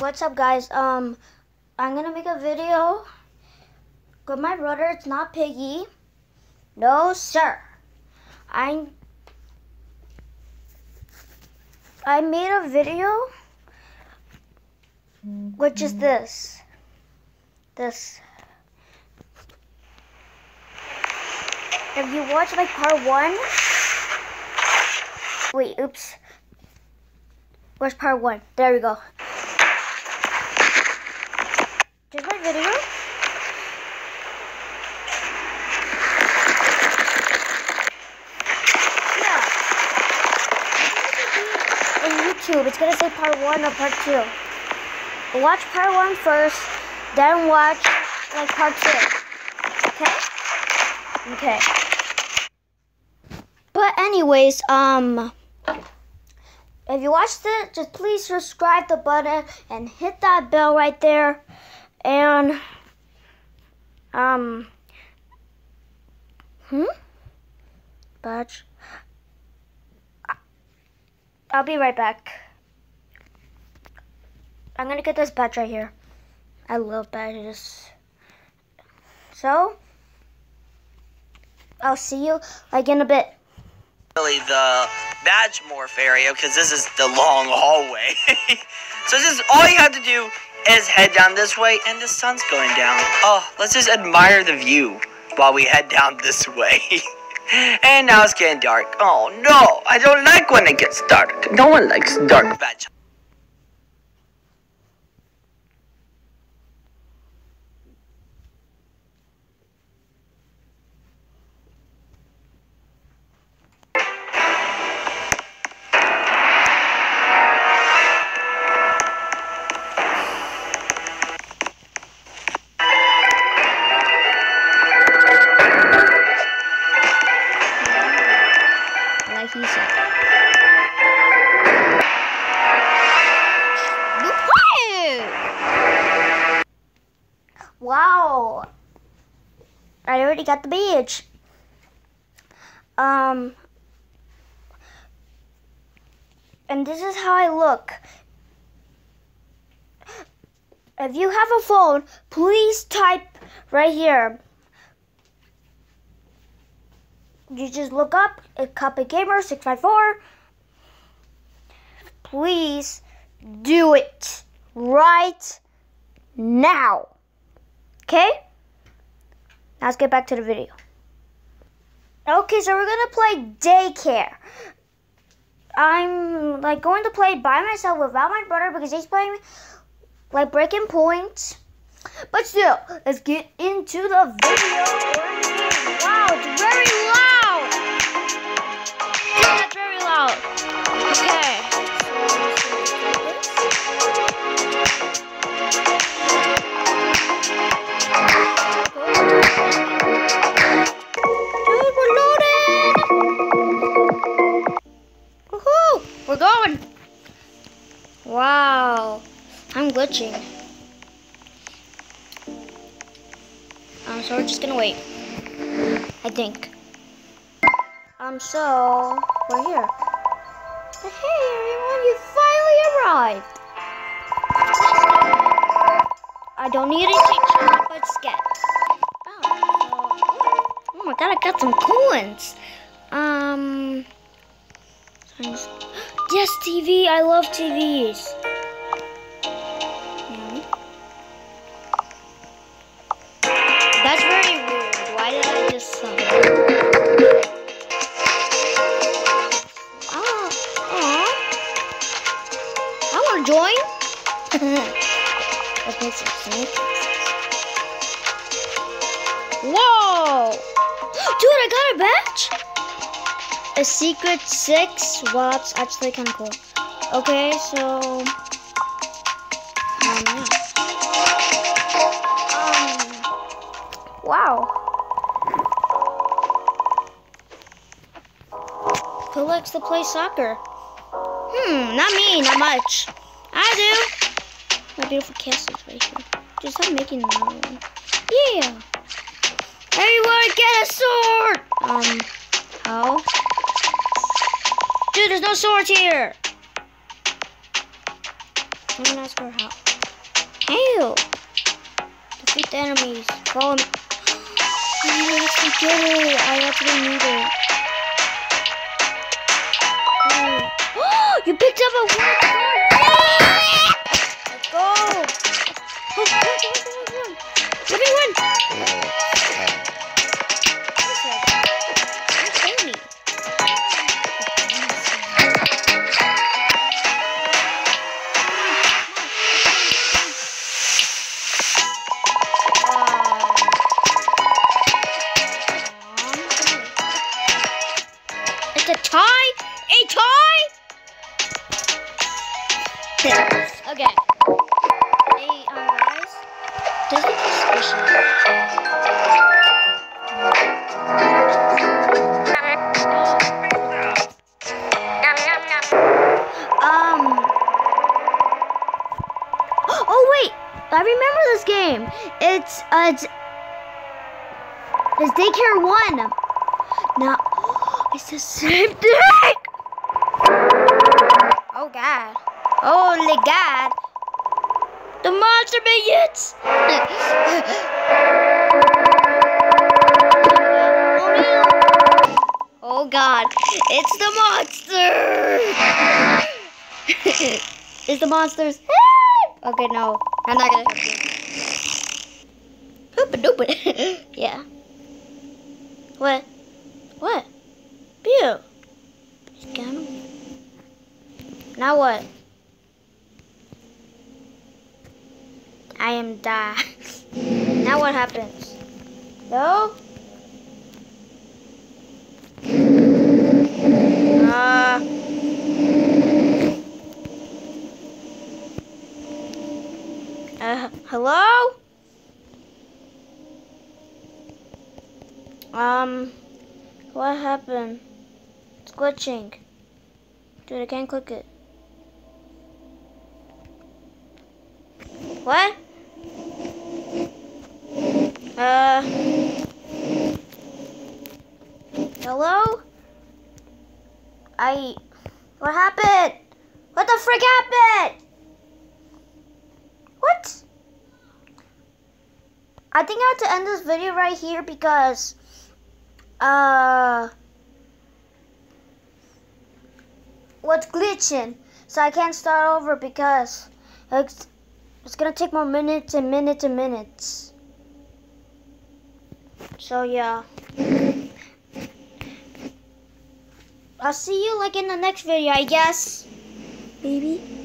What's up, guys? Um, I'm gonna make a video with my brother. It's not Piggy. No, sir. I I made a video, which is this. This. If you watch like part one, wait, oops. Where's part one? There we go. There's my video. Yeah. In YouTube, it's gonna say part one or part two. Watch part one first, then watch like part two. Okay? Okay. But anyways, um if you watched it, just please subscribe the button and hit that bell right there. And um Hmm? Badge. I'll be right back. I'm gonna get this badge right here. I love badges. So, I'll see you like in a bit. Really, the badge morph area because this is the long hallway. so just all you have to do is head down this way, and the sun's going down. Oh, let's just admire the view while we head down this way. and now it's getting dark. Oh no, I don't like when it gets dark. No one likes dark badge. I already got the beach. Um, and this is how I look. If you have a phone, please type right here. You just look up Cuphead Gamer 654. Please do it right now. Okay? Now let's get back to the video. Okay, so we're gonna play daycare. I'm like going to play by myself without my brother because he's playing like breaking points. But still, let's get into the video. Wow, it's very loud. Yeah, that's very loud. Okay. Wow. I'm glitching. Um, so we're just gonna wait. I think. Um, so we're here. But hey, everyone, you finally arrived. I don't need a picture, but scat. Oh, oh my god, I got some cool ones. Um, yes, TV. I love TVs. That's very weird. Why did I just? Oh, ah, aw. Ah. I want to join. Whoa! Dude, I got a badge! A secret six? Wow, that's actually kind of cool. Okay, so... Um, yeah. Um, wow. Who likes to play soccer? Hmm, not me, not much. I do. My beautiful castle's right here. Just stop making another one. Yeah. Everyone get a sword! Um, how? Dude, there's no swords here! I'm gonna ask her how. Hail. Defeat the enemies. Follow me. I actually did it. I actually need it. Oh. you picked up a one okay. Hey, um, guys. This is suspicious. Um. Oh wait, I remember this game. It's uh, it's, it's daycare one. Now, it's the same thing. Oh god. Holy god. The monster minions. oh. God. It's the monster. it's the monsters. okay, no. I'm not gonna help you. Hoopa doopa. yeah. What? What? Pew. Now what? I am die. now what happens? No? Uh. Uh, hello? Um, what happened? It's glitching. Dude, I can't click it. What? Uh. Hello? I. What happened? What the frick happened? What? I think I have to end this video right here because. Uh. What's glitching? So I can't start over because it's, it's gonna take more minutes and minutes and minutes. So yeah. I'll see you like in the next video, I guess. Baby.